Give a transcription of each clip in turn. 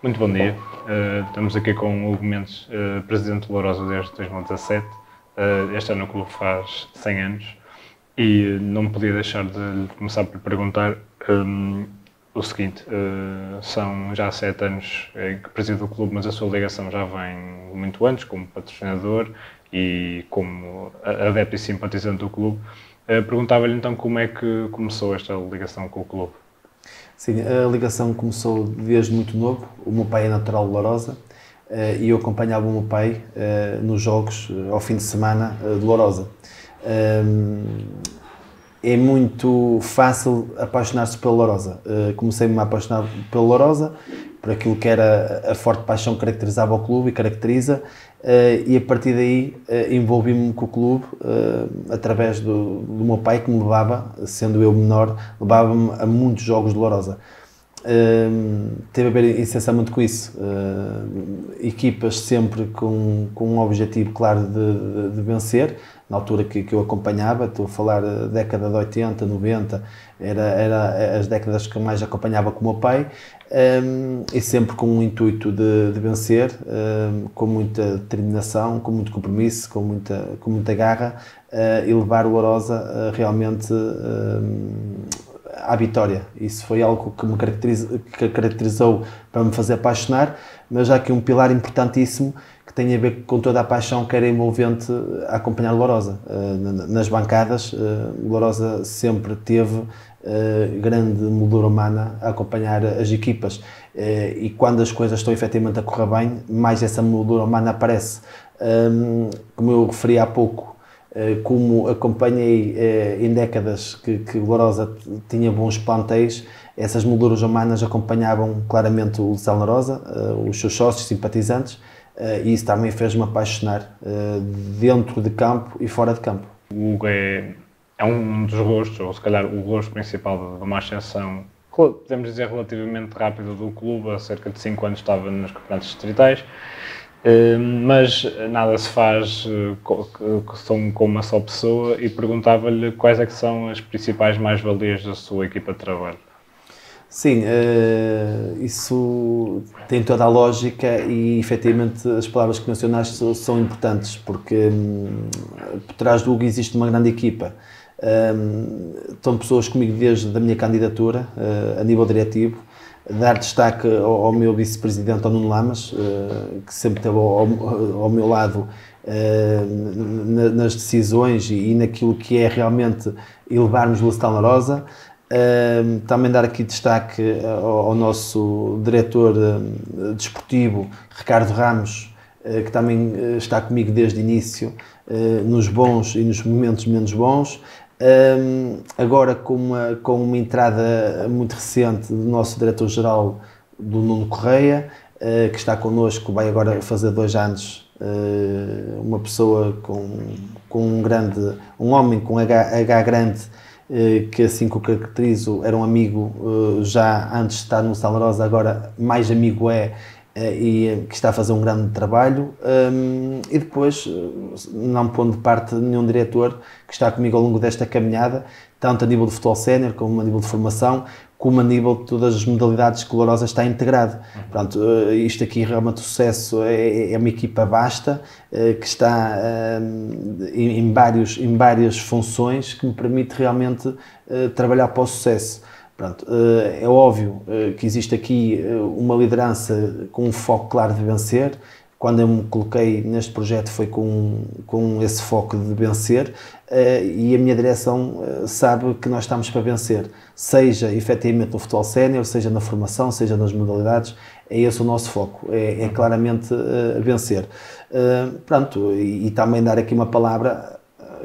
Muito bom dia. Uh, estamos aqui com o Hugo Mendes, uh, presidente do Lourosa desde 2017. Uh, este ano o clube faz 100 anos e não podia deixar de começar por perguntar um, o seguinte: são já 7 anos que preside o clube, mas a sua ligação já vem muito antes, como patrocinador e como adepto e simpatizante do clube. Perguntava-lhe então como é que começou esta ligação com o clube. Sim, a ligação começou desde muito novo. O meu pai é natural de Lourosa eh, e eu acompanhava o meu pai eh, nos jogos eh, ao fim de semana de Lourosa. É muito fácil apaixonar-se pela Lourosa. Comecei-me a apaixonar pela Lourosa, por aquilo que era a forte paixão que caracterizava o clube e caracteriza, Uh, e a partir daí uh, envolvi-me com o clube uh, através do, do, meu pai que me levava, sendo eu menor, levava-me a muitos jogos de Lourosa. teve a ver essencialmente com isso. equipas sempre com, com um objetivo claro de, de, de vencer, na altura que, que, eu acompanhava, estou a falar da década de 80, 90, era, era as décadas que mais acompanhava com o meu pai, um, e sempre com o intuito de, de vencer, um, com muita determinação, com muito compromisso, com muita, com muita garra uh, e levar o Orosa uh, realmente um, à vitória. Isso foi algo que me caracterizou, que caracterizou para me fazer apaixonar, mas já aqui um pilar importantíssimo que tem a ver com toda a paixão que era envolvente a acompanhar Lourosa. Uh, nas bancadas, o Lourosa sempre teve uh, grande moldura humana a acompanhar as equipas. E quando as coisas estão efetivamente a correr bem, mais essa moldura humana aparece. Um, como eu referi há pouco, como acompanhei em décadas que, que Lourosa tinha bons plantéis, essas molduras humanas acompanhavam claramente o Sal Rosa, os seus sócios, simpatizantes, e isso também fez-me apaixonar dentro de campo e fora de campo. O Hugo é é um dos rostos, ou se calhar o rosto principal de uma ascensão, podemos dizer, relativamente rápida do clube. Há cerca de 5 anos estava nos campeonatos distritais, eh, mas nada se faz eh, com uma só pessoa e perguntava-lhe quais é que são as principais mais-valias da sua equipa de trabalho. Sim, uh, isso tem toda a lógica e efetivamente as palavras que mencionaste são importantes porque um, por trás do Hugo existe uma grande equipa um, estão pessoas comigo desde a minha candidatura uh, a nível diretivo. Dar destaque ao, ao meu vice-presidente, ao Nuno Lamas, uh, que sempre esteve ao, ao meu lado nas decisões e, naquilo que é realmente elevarmos o Lusitano Rosa. também dar aqui destaque ao, ao nosso diretor desportivo, Ricardo Ramos, que também está comigo desde o início, nos bons e nos momentos menos bons. Um, agora com uma, com uma entrada muito recente do nosso diretor-geral, do Nuno Correia, uh, que está connosco, vai agora fazer dois anos, uh, uma pessoa com, com um grande, um homem com H, H grande, uh, que assim que o caracterizo, era um amigo já antes de estar no Salarosa, agora mais amigo é, eh, e eh, que está a fazer um grande trabalho. Um, e depois eh, não pondo de parte nenhum diretor que está comigo ao longo desta caminhada, tanto a nível de futebol sénior como a nível de formação, como a nível de todas as modalidades Lourosa está integrado. Uhum. Pronto, isto aqui realmente o sucesso é, é uma equipa vasta que está em, em, vários, em várias funções que me permite realmente trabalhar para o sucesso. Pronto, eh, é óbvio eh, que existe aqui eh, uma liderança com um foco claro de vencer. Quando eu me coloquei neste projeto foi com, com esse foco de vencer e a minha direção sabe que nós estamos para vencer, seja efetivamente no futebol sénior, seja na formação, seja nas modalidades, é esse o nosso foco, é, é claramente vencer. Pronto, e, e também dar aqui uma palavra,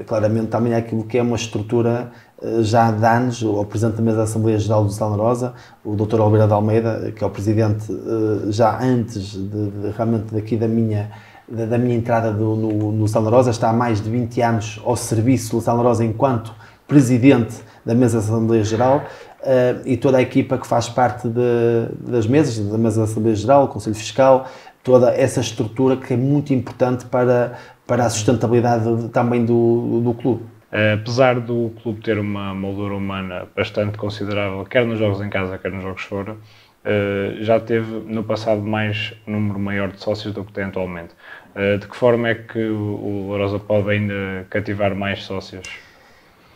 claramente também é aquilo que é uma estrutura eh, já há anos, o Presidente da Mesa da Assembleia Geral do Sala Rosa, o Dr. Albeira de Almeida, que é o Presidente eh, já antes de, de, realmente daqui da minha, da, da minha entrada do, no, no Rosa, está há mais de 20 anos ao serviço do Sala Rosa enquanto Presidente da Mesa da Assembleia Geral uh, e toda a equipa que faz parte de, das mesas, da Mesa da Assembleia Geral, Conselho Fiscal, toda essa estrutura que é muito importante para, para a sustentabilidade também do, do clube. Uh, apesar do clube ter uma moldura humana bastante considerável, quer nos jogos em casa, quer nos jogos fora, já teve no passado mais um número maior de sócios do que tem atualmente. de que forma é que o Lourosa pode ainda cativar mais sócios?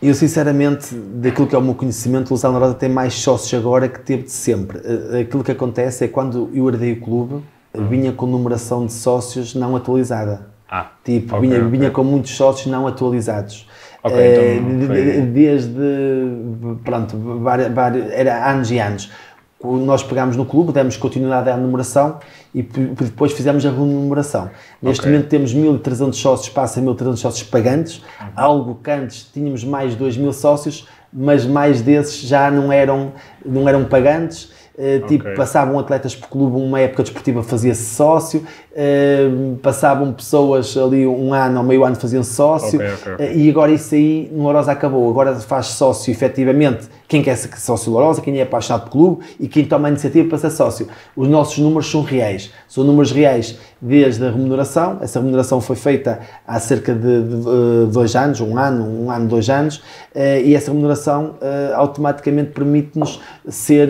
Eu, sinceramente, daquilo que é o meu conhecimento, o Lusana Rosa tem mais sócios agora que teve de sempre. Aquilo que acontece é quando eu herdei o clube, vinha com numeração de sócios não atualizada. Ah, tipo, okay, vinha, okay. vinha com muitos sócios não atualizados. Okay, então uh, foi... Desde, pronto, várias, várias, era anos e anos. Nós pegámos no clube, demos continuidade à numeração e depois fizemos a renumeração. Neste Okay. momento temos 1.300 sócios, passa a 1.300 sócios pagantes, Uhum. algo que antes tínhamos mais de 2.000 sócios, mas mais desses já não eram, não eram pagantes. Uh, tipo, Ok. passavam atletas por clube, uma época desportiva fazia-se sócio, uh, passavam pessoas ali um ano ou meio ano faziam sócio, Ok, ok, ok. Uh, e agora isso aí no Lourosa acabou. Agora faz sócio efetivamente quem quer ser sócio Lourosa, quem é apaixonado por clube e quem toma a iniciativa para ser sócio. Os nossos números são reais, são números reais desde a remuneração. Essa remuneração foi feita há cerca de, de, uh, dois anos, um ano, um ano, dois anos, uh, e essa remuneração automaticamente permite-nos ser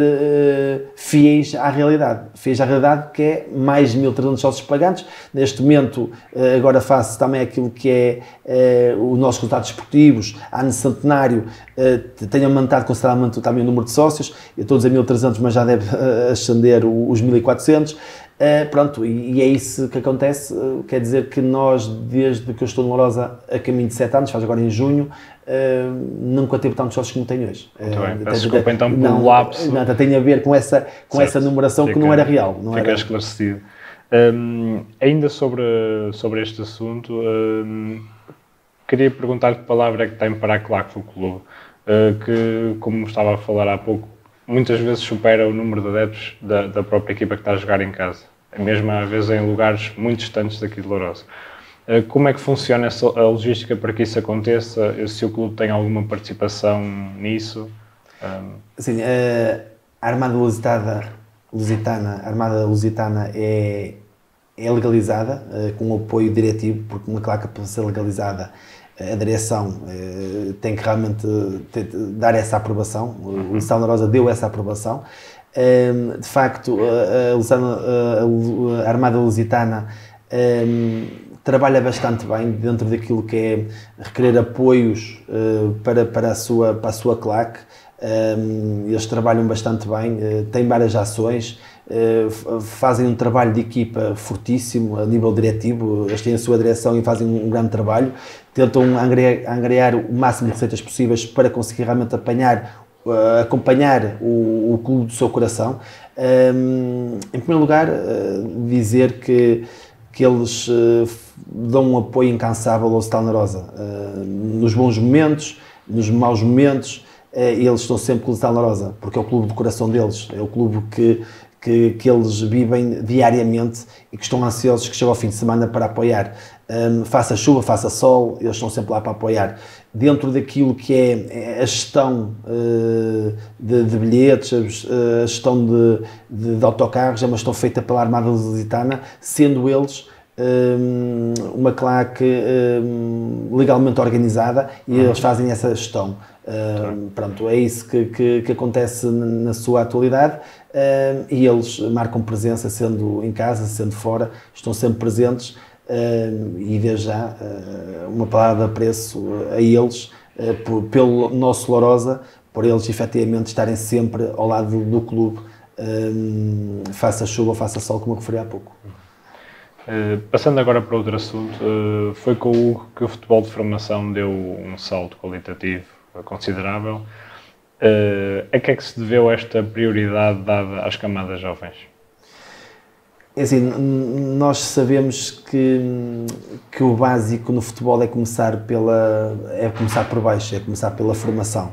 fiéis à realidade. Fiéis à realidade que é mais de 1.300 sócios pagantes. Neste momento, uh, agora faço também aquilo que é uh, os nossos resultados esportivos, ano centenário, uh, tenho aumentado consideravelmente também o número de sócios. Eu estou a dizer 1.300, mas já deve ascender os 1.400. Uh, pronto, e, e, é isso que acontece. Uh, quer dizer que nós, desde que eu estou no Lourosa a caminho de 7 anos, faz agora em junho, uh, nunca teve tantos sócios como tenho hoje. Muito bem, peço desculpa então pelo não, lapso. Não, tem a ver com essa, com Certo. essa numeração Fica- que não era real. Não Fica era, esclarecido. Hum, ainda sobre, sobre este assunto, hum, queria perguntar que palavra é que tem para a Claque Clube, uh, que, como estava a falar há pouco, muitas vezes supera o número de adeptos da, da própria equipa que está a jogar em casa, mesmo às vezes em lugares muito distantes daqui de Lourosa. Uh, Como é que funciona a logística para que isso aconteça? Se o clube tem alguma participação nisso? Um, Assim, a Armada Lusitana, Lusitana, a Armada Lusitana é, é legalizada eh, com o apoio diretivo, porque uma claque para ser legalizada, a direção eh, tem que realmente ter- dar essa aprovação. O Lusitano Rosa deu essa aprovação. Ehm, De facto, a, a a- a Armada Lusitana ehm, trabalha bastante bem dentro daquilo que é requerer apoios eh, para, para, a sua, para a sua claque. Eles trabalham bastante bem, uh, têm várias ações, f- fazem um trabalho de equipa fortíssimo a nível diretivo, eles têm a sua direção e fazem um grande trabalho, tentam angariar, o máximo de receitas possíveis para conseguir realmente apanhar, uh, acompanhar o, clube do seu coração. Em primeiro lugar, dizer que que eles dão um apoio incansável ao Stal Rosa, uh, nos bons momentos, nos maus momentos, eh, eles estão sempre com o Stal Rosa, porque é o clube do coração deles, é o clube que, que, que eles vivem diariamente e que estão ansiosos que chegue ao fim de semana para apoiar. Um, faça chuva, faça sol, eles estão sempre lá para apoiar. Dentro daquilo que é a gestão uh, de, de bilhetes, a ges- a gestão de, de, de autocarros, é uma gestão feita pela Armada Lusitana, sendo eles uma claque um, legalmente organizada e eles fazem essa gestão. Um, pronto, é isso que, que, que acontece na sua atualidade. Um, e eles marcam presença, sendo em casa, sendo fora, estão sempre presentes. Um, e desde já uh, uma palavra de apreço a eles uh, por- pelo nosso Lourosa, por eles efetivamente estarem sempre ao lado do, do clube, um, faça chuva ou faça sol, como eu referi há pouco. Uh, passando agora para outro assunto, uh, foi com o Hugo que o futebol de formação deu um salto qualitativo uh, considerável. Uh, a que é que se deveu esta prioridade dada às camadas jovens? É assim, nós sabemos que, que o básico no futebol é começar, pela, é começar por baixo, é começar pela formação.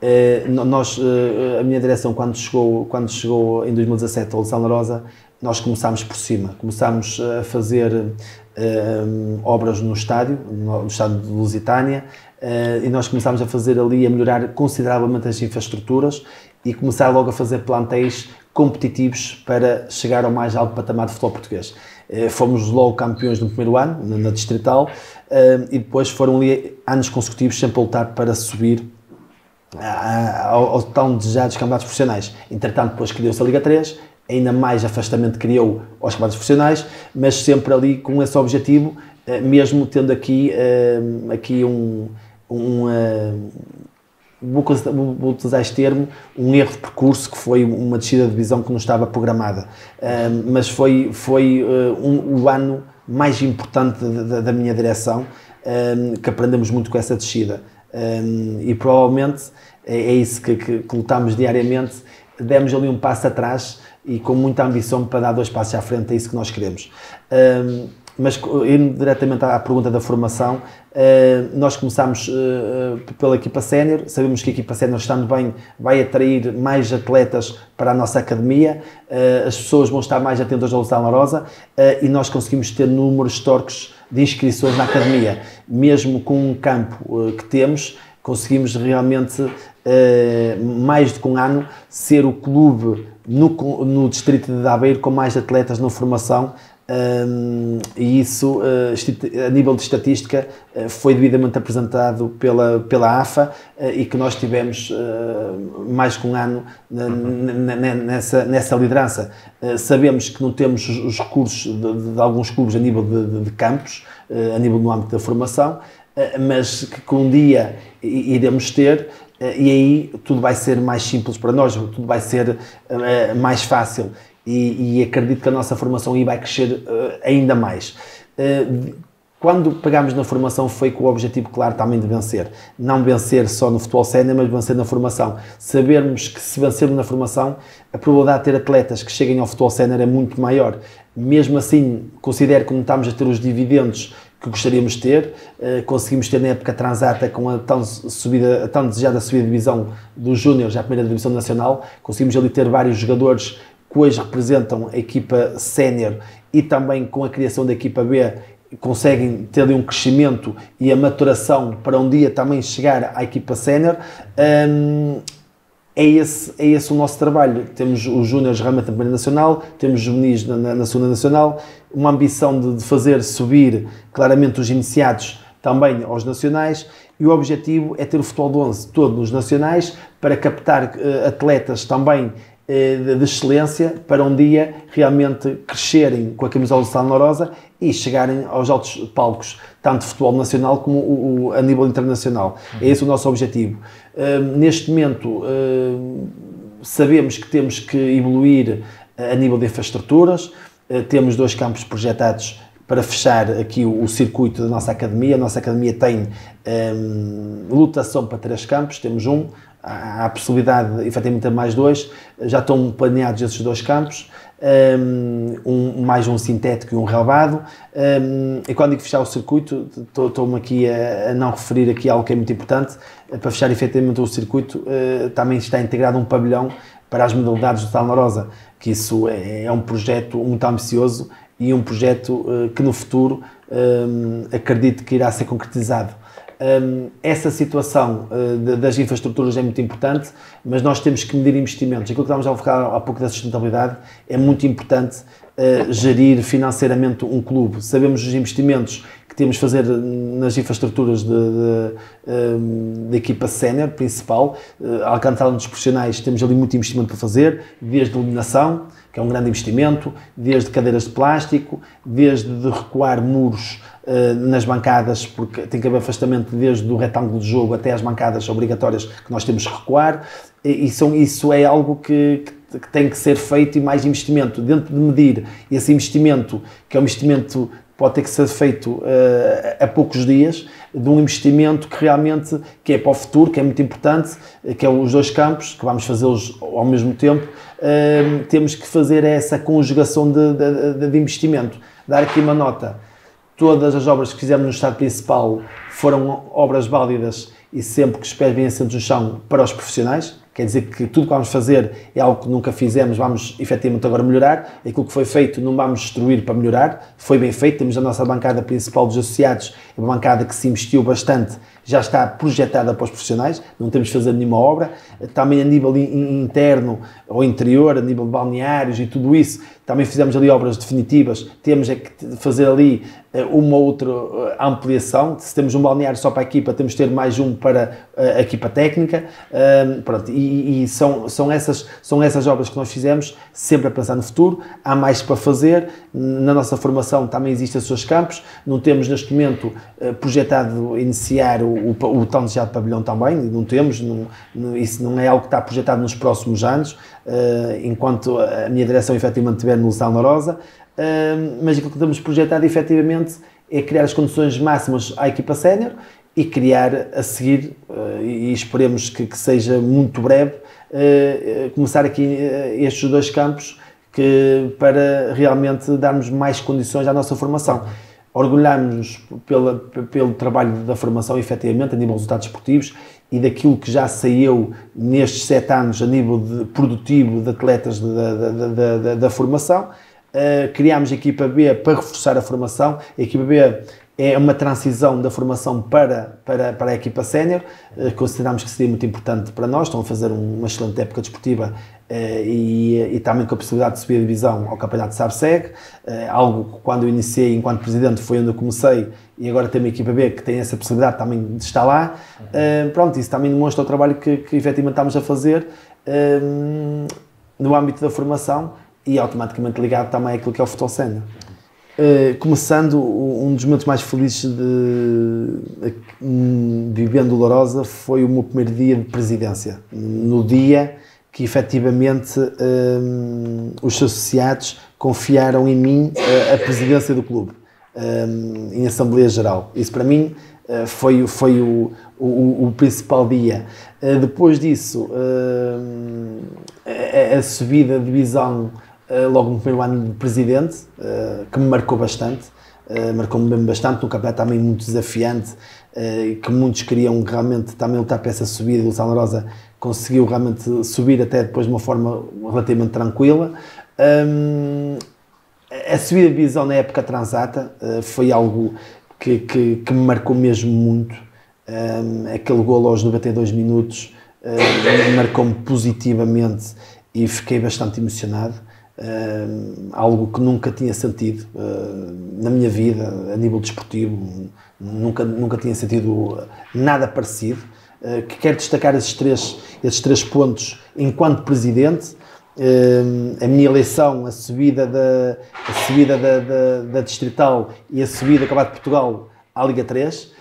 Eh, no- nós, eh, a minha direção, quando chegou, quando chegou em 2017 ao Sala Rosa, nós começámos por cima. Começámos a fazer eh, obras no estádio, no, estádio de Lusitânia, eh, e nós começámos a fazer ali, a melhorar consideravelmente as infraestruturas e começar logo a fazer plantéis competitivos para chegar ao mais alto patamar de futebol português. Eh, Fomos logo campeões no primeiro ano, na- Distrital, eh, e depois foram ali anos consecutivos sempre a lutar para subir ao tão desejados campeonatos profissionais. Entretanto, depois criou-se a Liga 3, ainda mais afastamento criou aos campeonatos profissionais, mas sempre ali com esse objetivo, eh, mesmo tendo aqui, eh, aqui um, um eh, vou utilizar este termo, um erro de percurso que foi uma descida de divisão que não estava programada. mas foi, foi um, o ano mais importante da, da minha direção, que aprendemos muito com essa descida. e provavelmente é, é isso que, que, que lutamos diariamente, demos ali um passo atrás e com muita ambição para dar dois passos à frente, é isso que nós queremos. Mas indo diretamente à pergunta da formação, nós começámos uh, pela equipa sénior, sabemos que a equipa sénior estando bem vai atrair mais atletas para a nossa academia, uh, as pessoas vão estar mais atentas ao Luzão Rosa e nós conseguimos ter números históricos de inscrições na academia, mesmo com um campo que temos, conseguimos realmente, mais do que um ano, ser o clube no, no distrito de Aveiro com mais atletas na formação um, e isso, uh, a nível de estatística, uh, foi devidamente apresentado pela, pela AFA uh, e que nós tivemos mais que um ano nessa, nessa liderança. sabemos que não temos os recursos de, de alguns clubes a nível de, de, de campos, a nível do âmbito da formação, mas que um dia iremos ter e aí tudo vai ser mais simples para nós, tudo vai ser mais fácil e, e, acredito que a nossa formação aí vai crescer uh, ainda mais. Quando pegámos na formação foi com o objetivo claro também de vencer. Não vencer só no futebol sénior, mas vencer na formação. Sabermos que se vencermos na formação, a probabilidade de ter atletas que cheguem ao futebol sénior é muito maior. Mesmo assim, considero que não estamos a ter os dividendos que gostaríamos de ter. Uh, conseguimos ter na época transata com a tão, subida, a tão desejada subida de divisão dos Júniors à primeira divisão nacional. Conseguimos ali ter vários jogadores que hoje representam a equipa sénior e também com a criação da equipa B conseguem ter um crescimento e a maturação para um dia também chegar à equipa sénior. Um, é esse, é esse o nosso trabalho. Temos os júniores realmente na primeira nacional, temos os juvenis na, na, na segunda nacional, uma ambição de, de, fazer subir claramente os iniciados também aos nacionais e o objetivo é ter o futebol de 11 todo nos nacionais para captar uh, atletas também eh, de excelência para um dia realmente crescerem com a camisola de Salnorosa e chegarem aos altos palcos, tanto de futebol nacional como o, o, a nível internacional. Uhum. É esse o nosso objetivo. Neste momento, uh, sabemos que temos que evoluir a nível de infraestruturas, uh, temos dois campos projetados para fechar aqui o, o, circuito da nossa academia. A nossa academia tem um, lotação para três campos, temos um, há a possibilidade, efetivamente, de mais dois, já estão planeados esses dois campos, um, mais um sintético e um relevado, um, e quando digo fechar o circuito, estou-me aqui a, a, não referir aqui algo que é muito importante, para fechar efetivamente o circuito, uh, também está integrado um pavilhão para as modalidades do Talnarosa, que isso é, é um projeto muito ambicioso e um projeto uh, que no futuro um, acredito que irá ser concretizado. Um, essa situação uh, de, das infraestruturas é muito importante, mas nós temos que medir investimentos. Aquilo que estávamos a falar há pouco da sustentabilidade é muito importante uh, gerir financeiramente um clube. Sabemos os investimentos que temos de fazer nas infraestruturas de, de, de equipa sénior principal. Uh, Alcançada dos profissionais, temos ali muito investimento para fazer, desde iluminação, que é um grande investimento, desde cadeiras de plástico, desde de recuar muros uh, nas bancadas, porque tem que haver afastamento desde o retângulo de jogo até as bancadas obrigatórias que nós temos que recuar, isso é algo que, que, que tem que ser feito e mais investimento. Dentro de medir esse investimento, que é um investimento pode ter que ser feito uh, a poucos dias, de um investimento que realmente que é para o futuro, que é muito importante, que é os dois campos, que vamos fazê-los ao mesmo tempo, uh, temos que fazer essa conjugação de, de, de, investimento. Dar aqui uma nota, todas as obras que fizemos no estado principal foram obras válidas e sempre que os pés bem assentos no chão para os profissionais, Quer dizer que tudo que vamos fazer é algo que nunca fizemos, vamos efetivamente agora melhorar. Aquilo que foi feito não vamos destruir para melhorar. Foi bem feito, temos a nossa bancada principal dos associados, é uma bancada que se investiu bastante, já está projetada para os profissionais, não temos de fazer nenhuma obra. Também a nível interno ou interior, a nível de balneários e tudo isso, também fizemos ali obras definitivas. Temos é que fazer ali uma outra ampliação. Se temos um balneário só para a equipa, temos de ter mais um para a equipa técnica. pronto, e, e, são, são, essas, são essas obras que nós fizemos, sempre a pensar no futuro. Há mais para fazer. Na nossa formação também existem os seus campos. Não temos neste momento projetado iniciar o, o, o tão desejado pavilhão também, não temos. Não, isso não é algo que está projetado nos próximos anos, enquanto a minha direção efetivamente estiver no Sal Mas aquilo que estamos projetado efetivamente é criar as condições máximas à equipa sénior e criar a seguir, uh, e esperemos que, que, seja muito breve, uh, começar aqui estes dois campos que, para realmente darmos mais condições à nossa formação. Orgulhamos-nos pelo trabalho da formação, efetivamente, a nível de resultados esportivos e daquilo que já saiu nestes sete anos a nível de, produtivo de atletas da, da, da, da formação Uh, criámos a equipa B para reforçar a formação. A equipa B é uma transição da formação para, para, para a equipa sénior. Uh, consideramos que seria muito importante para nós. Estão a fazer uma excelente época desportiva uh, e, e, também com a possibilidade de subir a divisão ao Campeonato Sabseg. algo que quando eu iniciei enquanto presidente foi onde eu comecei e agora tem uma equipa B que tem essa possibilidade também de estar lá. pronto, isso também demonstra o trabalho que, que efetivamente estamos a fazer no âmbito da formação e automaticamente ligado também àquilo que é o futebol sénior. Uh, começando, um dos momentos mais felizes de, vivendo Lourosa foi o meu primeiro dia de presidência. No dia que efetivamente um, os associados confiaram em mim uh, a presidência do clube, um, em Assembleia Geral. Isso para mim uh, foi, foi o, o, o principal dia. depois disso, a, a subida de divisão eh, logo no primeiro ano de presidente, uh, que me marcou bastante, uh, marcou-me mesmo bastante, num campeonato também muito desafiante, que muitos queriam realmente também lutar para essa subida, e o Santa Rosa conseguiu realmente subir até depois de uma forma relativamente tranquila. Um, a subida de divisão na época transata foi algo que, que, que, me marcou mesmo muito. Um, aquele golo aos 92 minutos marcou-me positivamente e fiquei bastante emocionado. Uh, algo que nunca tinha sentido uh, na minha vida a nível desportivo, nunca, nunca tinha sentido nada parecido. Uh, que quero destacar esses três, esses três pontos enquanto presidente. a minha eleição, a subida da, a subida da, da, da Distrital e a subida Acabado de Portugal à Liga 3.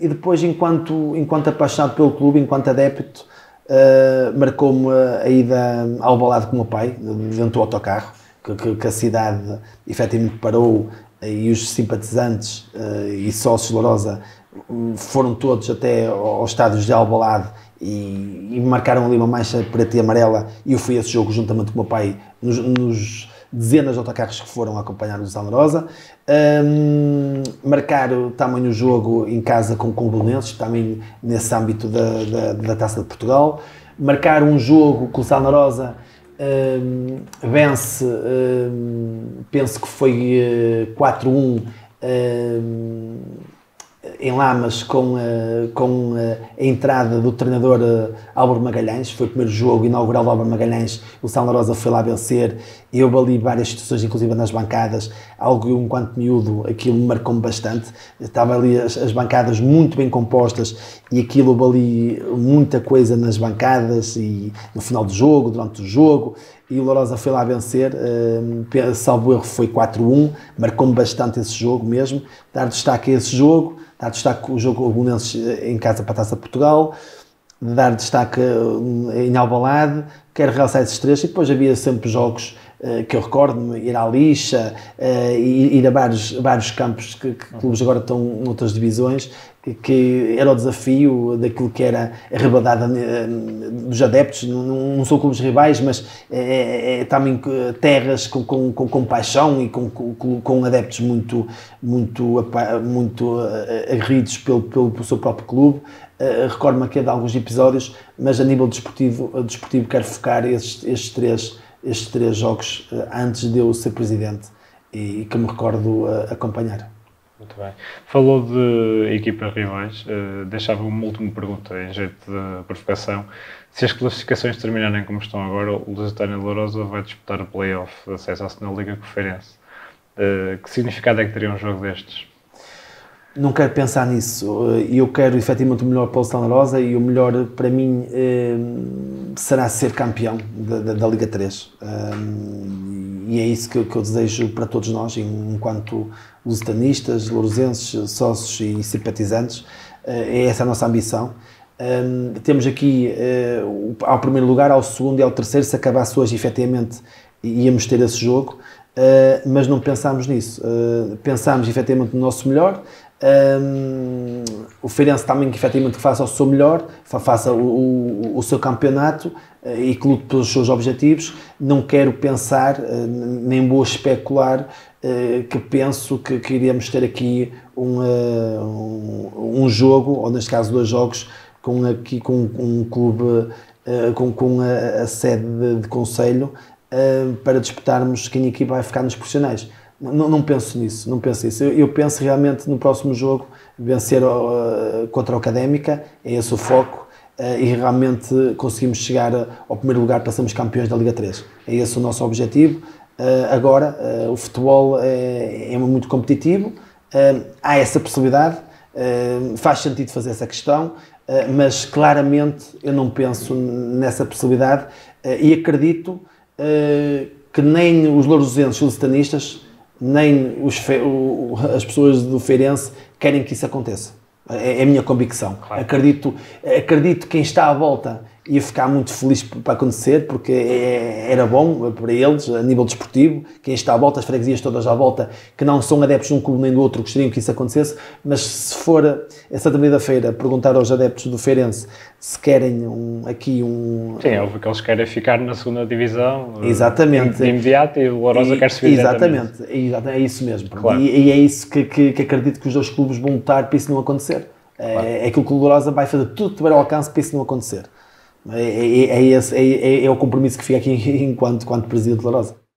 e depois, enquanto, enquanto apaixonado pelo clube, enquanto adepto, Uh, marcou-me a ida ao balado com o meu pai, dentro do autocarro, que, que, que a cidade efetivamente parou e os simpatizantes uh, e sócios de Lourosa foram todos até aos estádios de Albalade e, e marcaram ali uma mancha preta e amarela e eu fui a esse jogo juntamente com o meu pai nos, nos dezenas de autocarros que foram acompanhar o Santa Rosa. Um, marcar também o jogo em casa com, o Belenenses, também nesse âmbito da, da, da, Taça de Portugal. Marcar um jogo com o Santa Rosa um, vence, um, penso que foi uh, 4-1 em Lamas com, a, com a, entrada do treinador eh, Álvaro Magalhães, foi o primeiro jogo inaugural do Álvaro Magalhães, o Santa Rosa foi lá vencer, eu ali várias situações, inclusive nas bancadas, algo enquanto miúdo, aquilo marcou-me bastante, estava ali as, as, bancadas muito bem compostas e aquilo ali muita coisa nas bancadas e no final do jogo, durante o jogo, e o Lourosa foi lá vencer, uh, salvo erro foi 4-1, marcou-me bastante esse jogo mesmo, dar destaque a esse jogo, dar destaque o jogo Bolonenses eh, em casa para a Taça de Portugal, dar destaque eh, em Albalade, quero realçar esses três, e depois havia sempre jogos que eu recordo ir à lixa, uh, ir, a vários, vários campos que, que clubes agora estão noutras divisões, que era o desafio daquilo que era a rebadada dos adeptos, não, não são clubes rivais, mas é, é, também terras com, com, com, com paixão e com, com, com, adeptos muito, muito, muito eh, aguerridos pelo, pelo, pelo seu próprio clube. Recordo-me aqui de alguns episódios, mas a nível desportivo, desportivo quero focar estes, estes, três, estes três jogos uh, antes de eu ser presidente e, que me recordo uh, acompanhar. Muito bem. Falou de equipas rivais, uh, deixava uma última pergunta em jeito de provocação. Se as classificações terminarem como estão agora, o Lusitânia Lourosa vai disputar o play-off de acesso à Segunda Liga Feirense. que significado é que teria um jogo destes? Não quero pensar nisso. Eu quero efetivamente o melhor para o Santa Rosa e o melhor para mim eh, será ser campeão da, da, da Liga 3. Um, e é isso que, que, eu desejo para todos nós, enquanto lusitanistas, lourosenses, sócios e simpatizantes. Uh, é essa a nossa ambição. Um, temos aqui uh, ao primeiro lugar, ao segundo e ao terceiro, se acabasse hoje efetivamente íamos ter esse jogo, uh, mas não pensámos nisso. pensámos efetivamente no nosso melhor, um, o Feirense também que efetivamente faça o seu melhor, faça o, o, o seu campeonato uh, e que lute pelos seus objetivos. Não quero pensar, uh, nem vou especular, uh, que penso que, que iríamos ter aqui um, um, um, jogo, ou neste caso dois jogos, com, aqui, com um clube com, com a, a sede de, de conselho para disputarmos quem aqui vai ficar nos profissionais não, não, penso nisso, não penso isso. Eu, eu, penso realmente no próximo jogo vencer uh, contra a Académica, é esse o foco, uh, e realmente conseguimos chegar ao primeiro lugar para sermos campeões da Liga 3. É esse o nosso objetivo. Uh, agora, o futebol é, é, muito competitivo, há essa possibilidade, faz sentido fazer essa questão, mas claramente eu não penso nessa possibilidade e acredito que nem os lourosenses lusitanistas nem os, o, as pessoas do Feirense querem que isso aconteça. É, é a minha convicção. Claro. Acredito, acredito que quem está à volta ia ficar muito feliz para acontecer, porque é, era bom para eles, a nível desportivo, quem está à volta, as freguesias todas à volta, que não são adeptos de um clube nem do outro, gostariam que isso acontecesse, mas se for essa da feira perguntar aos adeptos do Feirense se querem um, aqui um... Sim, é óbvio que eles querem ficar na segunda divisão exatamente. de imediato e o Lourosa quer subir Exatamente, exatamente, é isso mesmo. Claro. E, e, é isso que, que, que acredito que os dois clubes vão lutar para isso não acontecer. É, claro. É, é aquilo que o Lourosa vai fazer tudo que tiver ao alcance para isso não acontecer. É, é, é, esse, é, é, é, o compromisso que fica aqui enquanto, enquanto Presidente de Larosa.